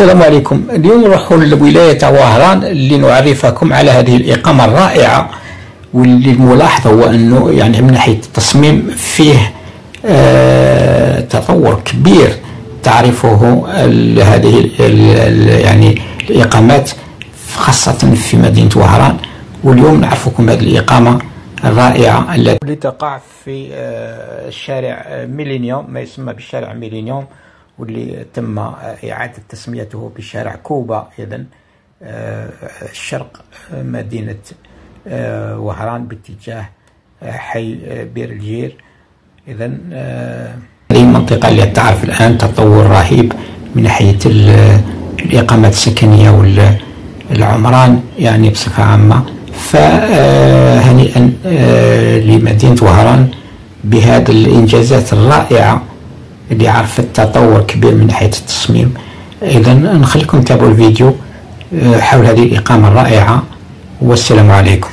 السلام عليكم. اليوم نروحوا لولاية وهران اللي نعرفكم على هذه الإقامة الرائعة واللي الملاحظ هو أنه يعني من ناحية التصميم فيه آه تطور كبير تعرفه هذه يعني الإقامات خاصة في مدينة وهران. واليوم نعرفكم هذه الإقامة الرائعة التي تقع في آه الشارع ميلينيوم ما يسمى بالشارع ميلينيوم. واللي تم إعادة تسميته بشارع كوبا إذا الشرق مدينة وهران باتجاه حي بير الجير. إذا هذه المنطقة اللي تعرف الآن تطور رهيب من ناحية الإقامات السكنية والعمران يعني بصفة عامة. فهنيئا لمدينة وهران بهذه الإنجازات الرائعة اللي عرفت تطور كبير من ناحية التصميم. إذا نخليكم تتابعوا الفيديو حول هذه الإقامة الرائعة والسلام عليكم.